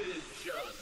This is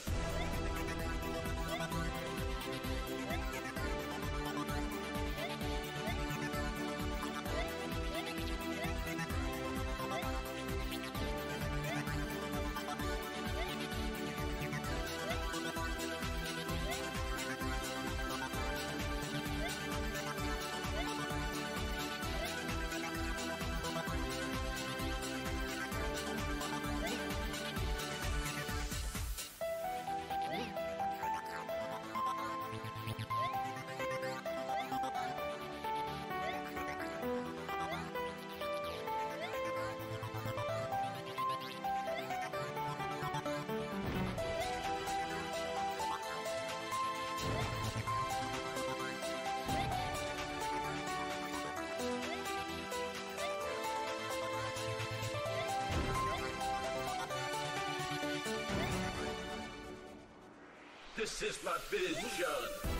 This is my vision.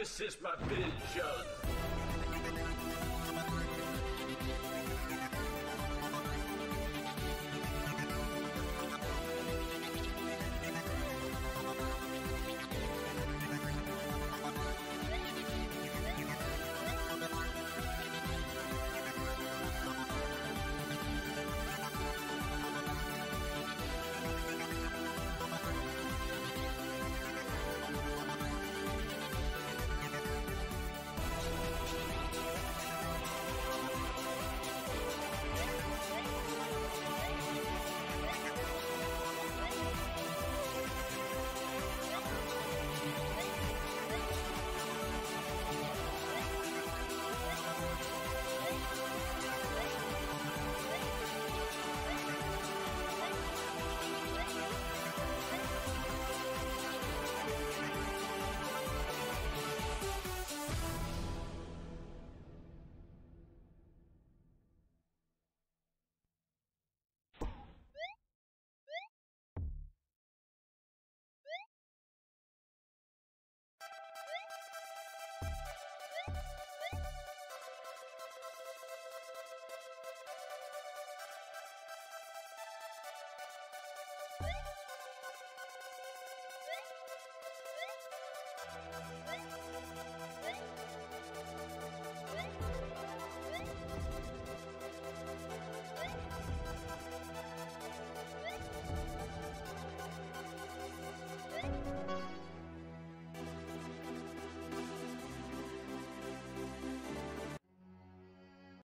This is my vision. Thank you.